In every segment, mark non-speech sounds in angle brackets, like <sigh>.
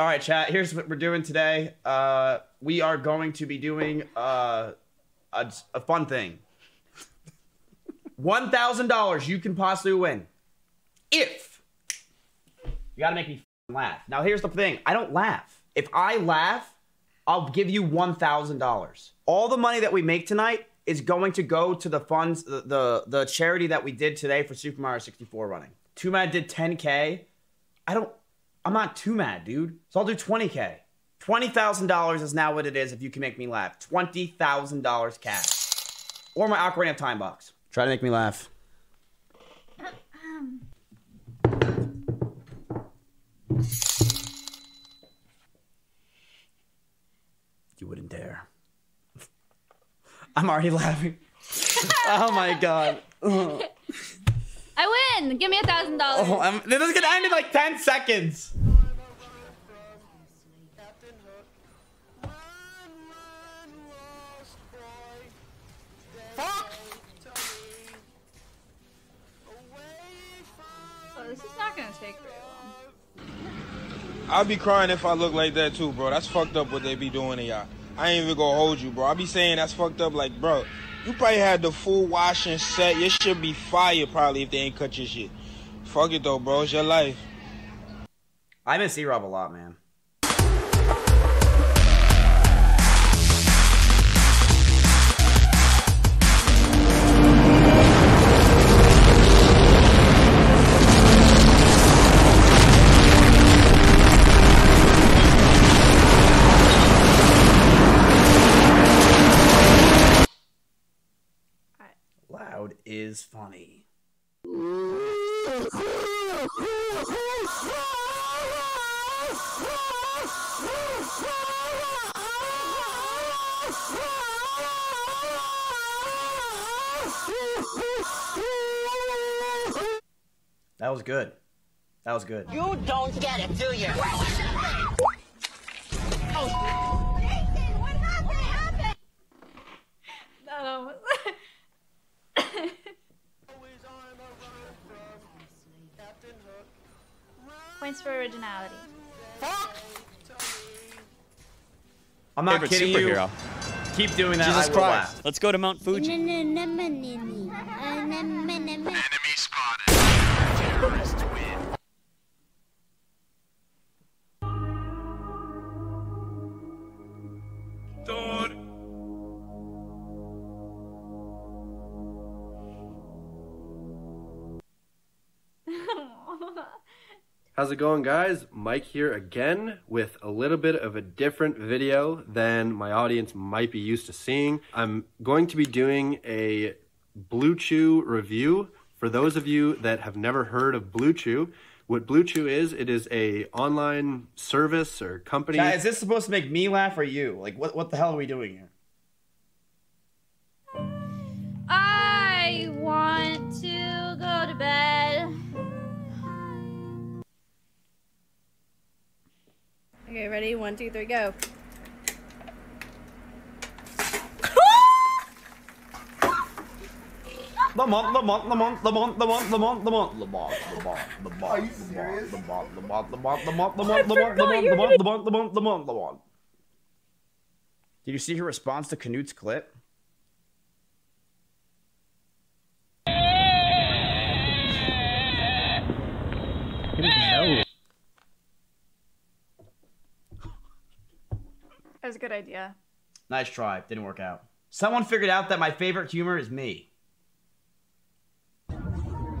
All right, chat. Here's what we're doing today. Uh, we are going to be doing uh, a, a fun thing. One thousand dollars you can possibly win if you got to make me laugh. Now, here's the thing: I don't laugh. If I laugh, I'll give you one thousand dollars. All the money that we make tonight is going to go to the funds, the, the the charity that we did today for Super Mario 64 running. Twomad did 10k. I don't. I'm not too mad, dude. So I'll do 20k. Twenty thousand dollars is now what it is if you can make me laugh. Twenty thousand dollars cash, or my Ocarina of Time box. Try to make me laugh. You wouldn't dare. <laughs> I'm already laughing. <laughs> oh my god. <laughs> Oh, I win. Give me a thousand dollars. Oh, I'm, this is gonna end in like 10 seconds. Oh, this is not gonna take very long. I'll be crying if I look like that too, bro. That's fucked up what they be doing to y'all. I ain't even gonna hold you, bro. I be saying that's fucked up. Like, bro, you probably had the full washing set. Your shit be fire probably if they ain't cut your shit. Fuck it though, bro. It's your life. I miss E-Rob a lot, man. Is funny. That was good. That was good. You don't get it, do you? Points for originality. I'm not Favorite kidding superhero. you. Keep doing that. Jesus I Christ. laugh. Let's go to Mount Fuji. How's it going, guys? Mike here again with a little bit of a different video than my audience might be used to seeing. I'm going to be doing a BlueChew review. For those of you that have never heard of BlueChew, what BlueChew is, it is a online service or company. Chat, is this supposed to make me laugh or you? Like, what, what the hell are we doing here? Ready? One, two, three, go. Lamont, Lamont, Lamont, Lamont, Lamont, Lamont, Lamont, Lamont, Lamont, Lamont. Are you serious? Lamont, Lamont, Lamont, Lamont, Lamont, Lamont, Lamont, Lamont, Lamont, Lamont, Lamont, Lamont. Did you see her response to Canute's clip? That was a good idea. Nice try. Didn't work out. Someone figured out that my favorite humor is me.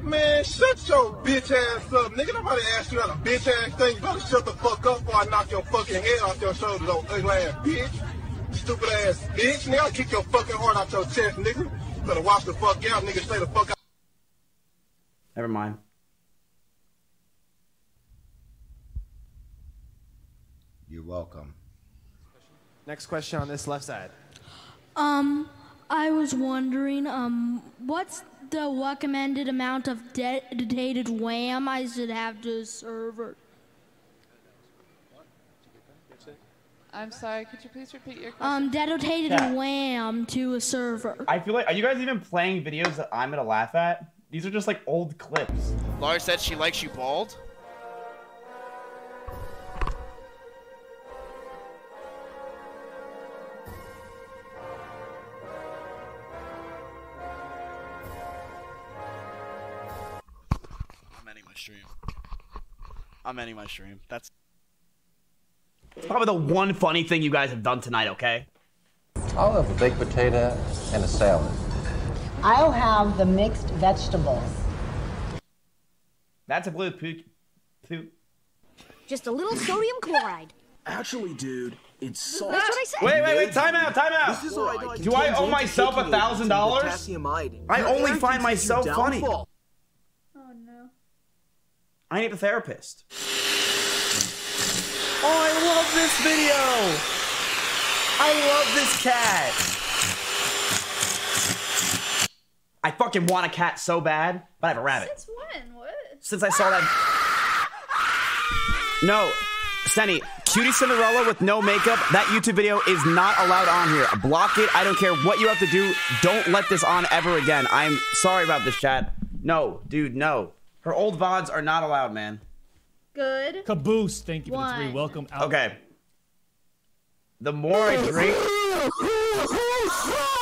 Man, shut your bitch ass up, nigga. Nobody asked you that a bitch ass thing. You better shut the fuck up before I knock your fucking head off your shoulders, old ugly ass bitch. Stupid ass bitch. Nigga, I'll kick your fucking heart out your chest, nigga. Better watch the fuck out, nigga. Stay the fuck out. Never mind. You're welcome. Next question on this left side. Um, I was wondering, um, what's the recommended amount of dedicated RAM I should have to a server? I'm sorry, could you please repeat your question? Um, dedicated Yeah. RAM to a server. I feel like, are you guys even playing videos that I'm gonna laugh at? These are just like old clips. Laura said she likes you bald. My stream. I'm ending my stream. That's It's probably the one funny thing you guys have done tonight, okay? I'll have a baked potato and a salad. I'll have the mixed vegetables. That's a blue poop. poop. Just a little sodium chloride. Actually, dude, it's salt. That's what I said. Wait, wait, wait, time out, time out. This is all right. Do I owe myself a thousand dollars? I only find myself funny. Oh no. I need a therapist. Oh, I love this video. I love this cat. I fucking want a cat so bad, but I have a rabbit. Since when? What? Since I saw that. No, Senny, Cutie Cinderella with no makeup, that YouTube video is not allowed on here. Block it. I don't care what you have to do. Don't let this on ever again. I'm sorry about this, chat. No, dude, no. Her old VODs are not allowed, man. Good. Caboose, thank you for the three. Welcome out. Okay. The more I drink.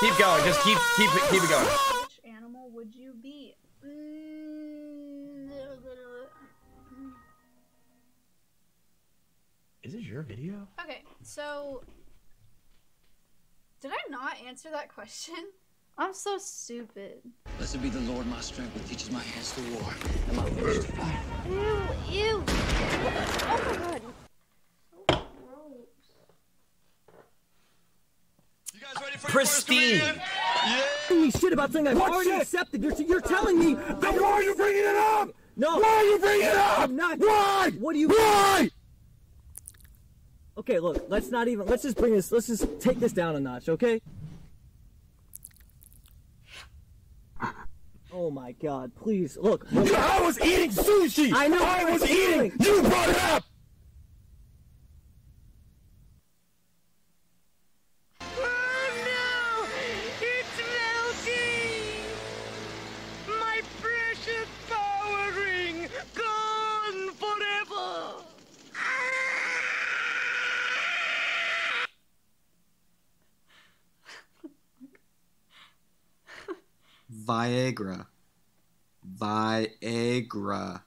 keep going. Just keep keep it keep it going. Which animal would you be? Mm, Is this your video? Okay, so did I not answer that question? I'm so stupid. Blessed be the Lord my strength, who teaches my hands to war and my fingers to fight. Ew, ew. Oh my god. So gross. Pristine. telling me shit about something I've What already shit? accepted. You're, you're telling me. Then why are you bringing it up? No. Why are you bringing it up? I'm not. Why? What do you? Why? Okay, look. Let's not even. Let's just bring this. Let's just take this down a notch, okay? Oh my God! Please look. <laughs> I was eating sushi. I know. I was eating. you're You doing. brought it up. Oh, it's melting! My precious power ring gone forever! Viagra. Viagra.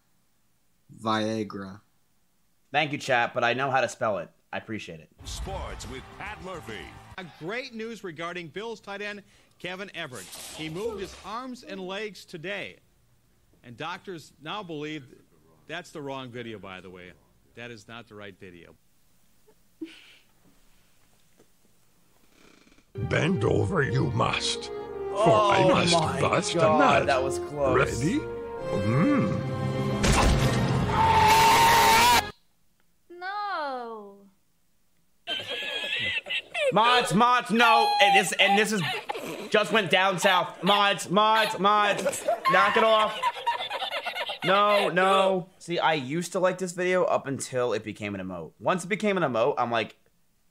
Viagra. Thank you, chat, but I know how to spell it. I appreciate it. Sports with Pat Murphy. A great news regarding Bills tight end Kevin Everett. He moved his arms and legs today. And doctors now believe that's the wrong video, by the way. That is not the right video. Bend over you must. For Oh I must my bust God, a nut. that was close. Ready? Mmm. No. <laughs> Mods, mods, no. And this and this is just went down south. Mods, mods, mods. Knock it off. No, no. See, I used to like this video up until it became an emote. Once it became an emote, I'm like,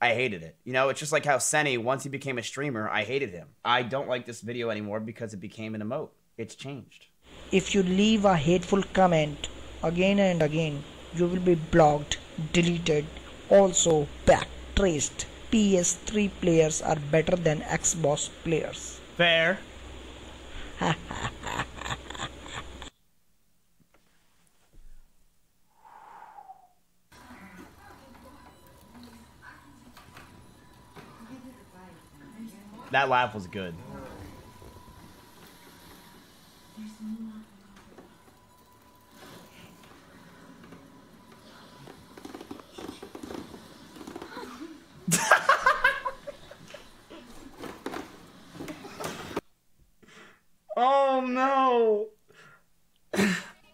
I hated it. You know, it's just like how Senny, once he became a streamer, I hated him. I don't like this video anymore because it became an emote. It's changed. If you leave a hateful comment again and again, you will be blocked, deleted, also backtraced. PS3 players are better than Xbox players. Fair. <laughs> That laugh was good. <laughs> Oh no.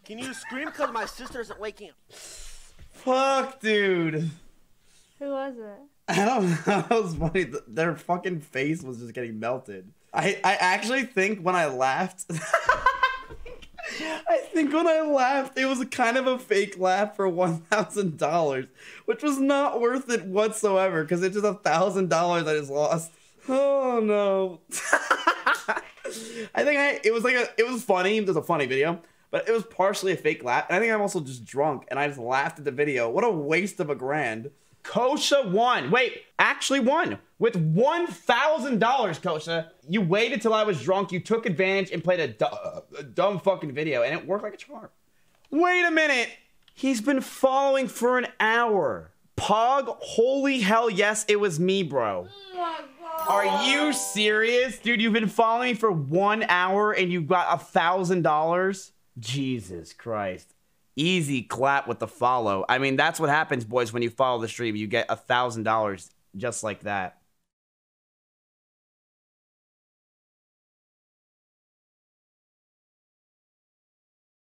Can you scream because my sister isn't waking up? Fuck, dude. Who was it? <laughs> I don't know. <laughs> That was funny. Their fucking face was just getting melted. I, I actually think when I laughed, <laughs> I think when I laughed, it was kind of a fake laugh for one thousand dollars, which was not worth it whatsoever because it's just a thousand dollars I just lost. Oh no! I think I it was like a it was funny. It was a funny video, but it was partially a fake laugh. And I think I'm also just drunk and I just laughed at the video. What a waste of a grand. Kosha won. Wait, actually won with one thousand dollars. Kosha, you waited till I was drunk. You took advantage and played a, dumb fucking video, and it worked like a charm. Wait a minute. He's been following for an hour. Pog, holy hell, yes, it was me, bro. Oh Are you serious? Dude, you've been following me for one hour and you got a thousand dollars? Jesus Christ. Easy clap with the follow. I mean, that's what happens, boys, when you follow the stream. You get a thousand dollars just like that.